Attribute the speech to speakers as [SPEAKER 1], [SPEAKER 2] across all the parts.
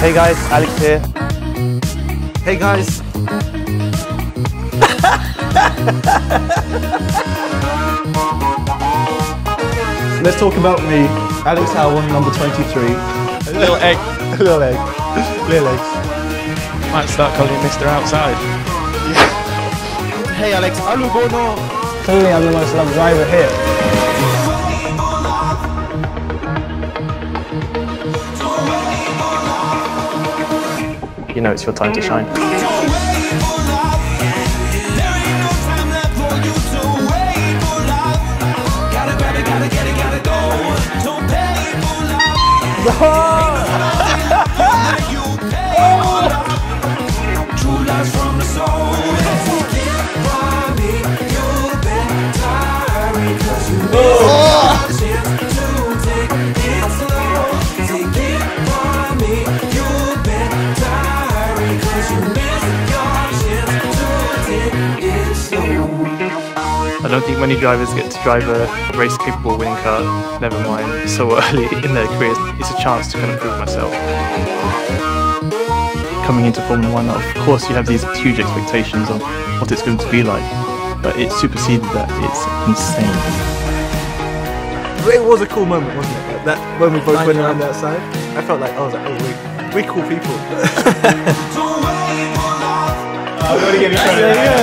[SPEAKER 1] Hey guys, Alex here.
[SPEAKER 2] Hey guys. Let's talk about me, Alex Albon, number 23.
[SPEAKER 3] Little egg.
[SPEAKER 2] Little egg. Little eggs.
[SPEAKER 3] Might start calling you Mr. Outside.
[SPEAKER 2] Hey Alex, Alu Bono.
[SPEAKER 1] Clearly I'm the most loved driver here. You know it's your time to shine.
[SPEAKER 3] I don't think many drivers get to drive a race capable winning car, never mind so early in their careers. It's a chance to kind of prove myself. Coming into Formula One, of course, you have these huge expectations of what it's going to be like, but it superseded that. It's insane.
[SPEAKER 2] It was a cool moment, wasn't it? Like that when we both went around the outside. I felt like oh, I was like, oh, we we cool people.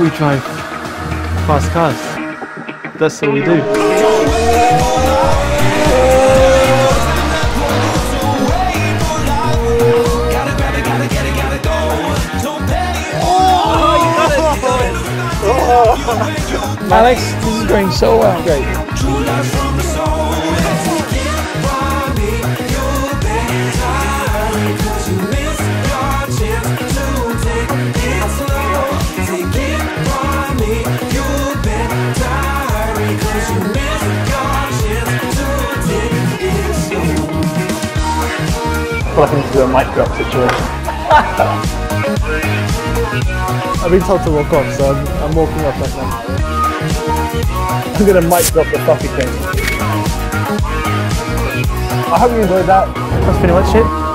[SPEAKER 2] we drive fast cars. That's what we do.
[SPEAKER 1] Alex, this is going so well. Great. Like I need to do a mic drop situation.
[SPEAKER 2] I've been told to walk off, so I'm, I'm walking off right now. I'm gonna mic drop the fucking thing. I hope you enjoyed that.
[SPEAKER 1] That's pretty much it.